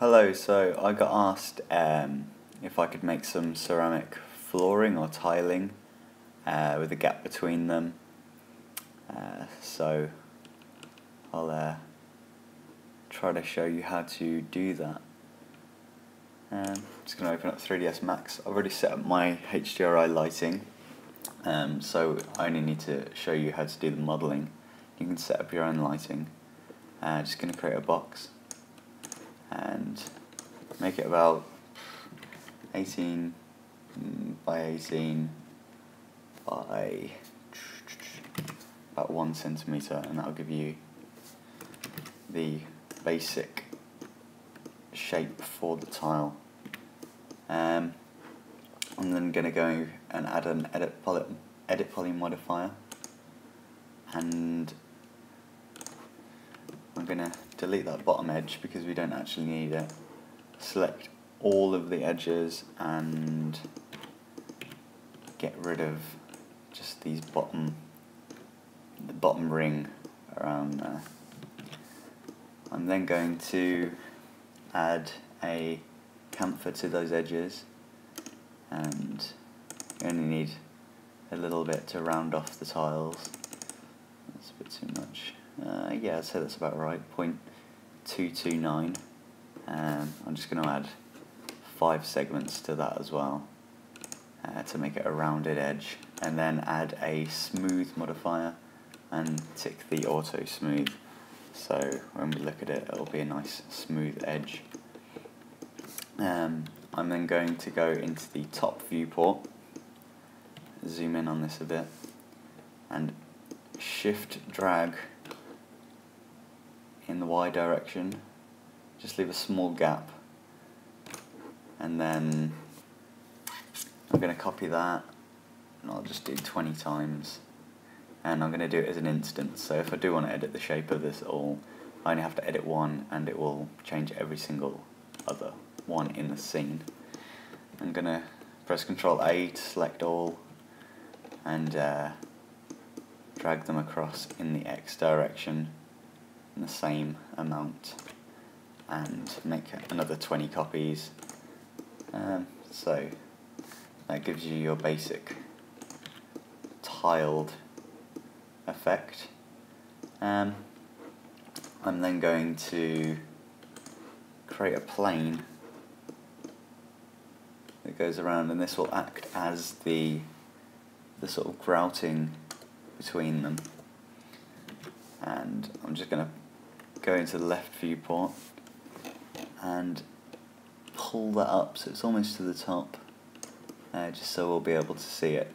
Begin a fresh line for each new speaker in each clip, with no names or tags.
Hello, so I got asked um, if I could make some ceramic flooring or tiling uh, with a gap between them. Uh, so I'll uh, try to show you how to do that. Um, just going to open up 3ds Max. I've already set up my HDRI lighting, um, so I only need to show you how to do the modelling. You can set up your own lighting. Uh, just going to create a box and make it about 18 by 18 by about one centimeter and that'll give you the basic shape for the tile. Um, I'm then going to go and add an edit poly, edit poly modifier and I'm going to delete that bottom edge because we don't actually need it. Select all of the edges and get rid of just these bottom, the bottom ring around there. I'm then going to add a chamfer to those edges and you only need a little bit to round off the tiles. That's a bit too much. Uh, yeah, I'd say that's about right. 0.229. Um, I'm just going to add five segments to that as well uh, to make it a rounded edge. And then add a smooth modifier and tick the auto smooth. So when we look at it, it'll be a nice smooth edge. Um, I'm then going to go into the top viewport, zoom in on this a bit, and shift drag in the Y direction, just leave a small gap, and then I'm going to copy that, and I'll just do 20 times, and I'm going to do it as an instance, so if I do want to edit the shape of this all, I only have to edit one, and it will change every single other one in the scene. I'm going to press Ctrl A to select all, and uh, drag them across in the X direction the same amount and make another 20 copies. Um, so that gives you your basic tiled effect. Um, I'm then going to create a plane that goes around and this will act as the the sort of grouting between them and I'm just going to go into the left viewport and pull that up so it's almost to the top uh, just so we'll be able to see it.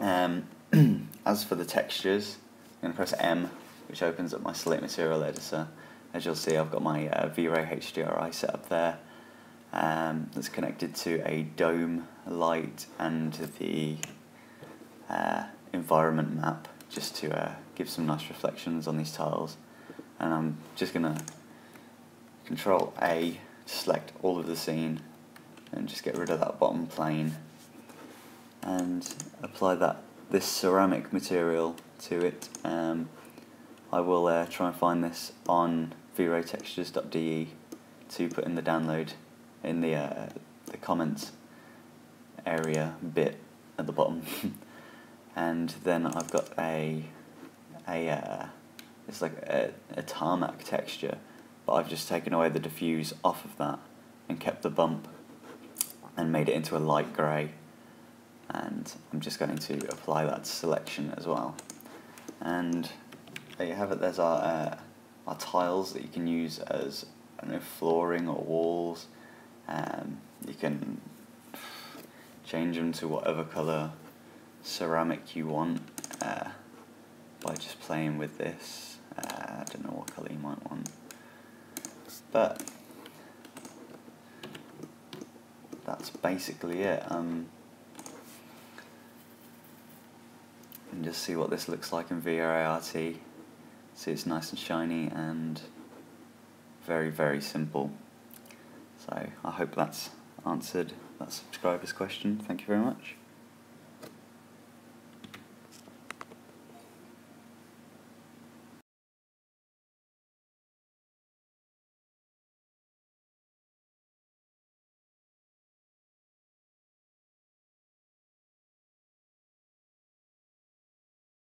Um, as for the textures, I'm going to press M which opens up my slate material editor. As you'll see I've got my uh, V-Ray HDRI set up there um, that's connected to a dome light and the uh, environment map just to uh, give some nice reflections on these tiles. And I'm just going to control A to select all of the scene and just get rid of that bottom plane. And apply that this ceramic material to it. Um, I will uh, try and find this on vraytextures.de to put in the download in the, uh, the comments area bit at the bottom and then I've got a a uh, it's like a, a tarmac texture but I've just taken away the diffuse off of that and kept the bump and made it into a light grey. And I'm just going to apply that selection as well. And there you have it. There's our, uh, our tiles that you can use as I don't know, flooring or walls. Um, you can change them to whatever colour ceramic you want uh, by just playing with this. Uh, I don't know what colour you might want. But that's basically it. Um, and just see what this looks like in V-Ray RT. See it's nice and shiny and very very simple. So I hope that's answered that subscriber's question. Thank you very much.